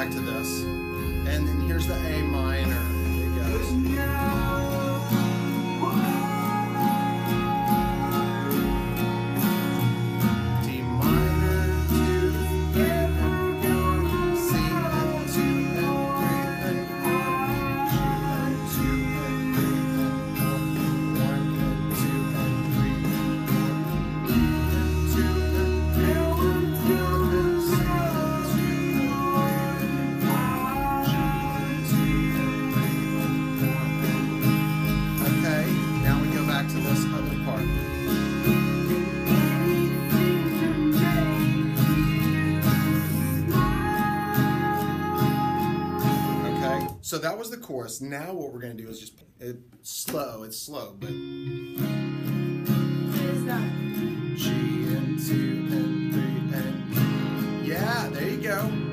back to this. And then here's the A minor. It goes. So that was the chorus. Now what we're going to do is just it, slow. It's slow, but. G and two and three and. Yeah, there you go.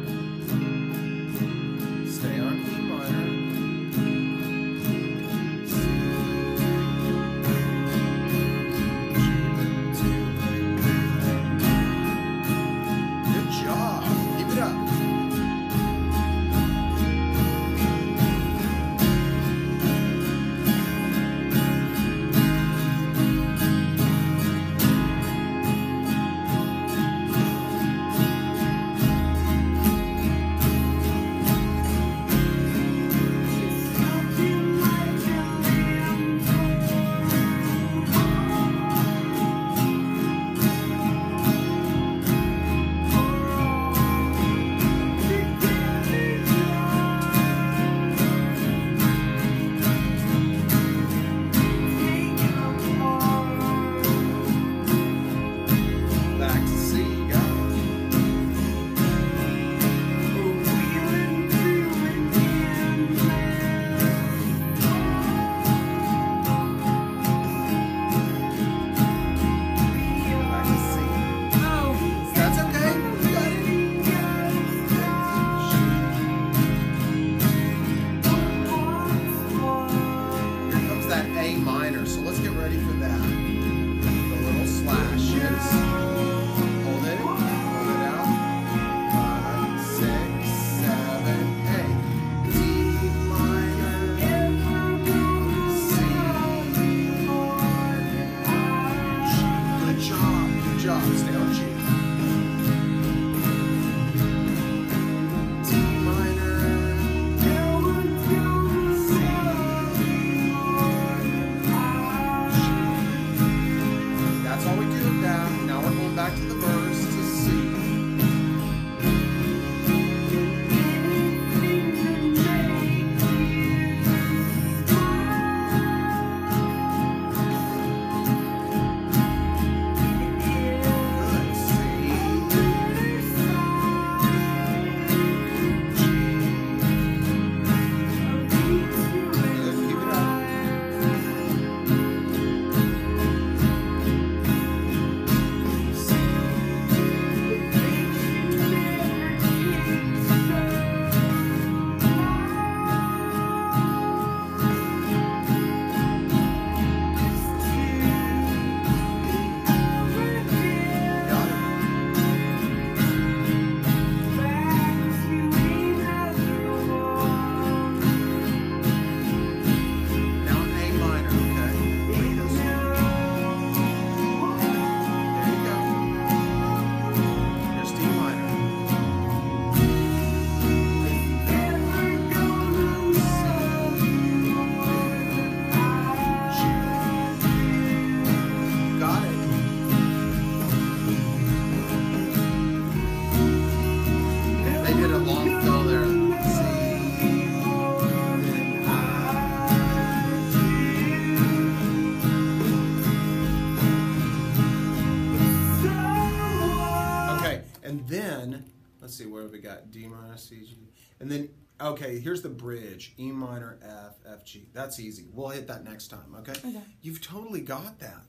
jobs, they LG. We got D minor C G, and then okay, here's the bridge: E minor F F G. That's easy. We'll hit that next time. Okay. Okay. You've totally got that.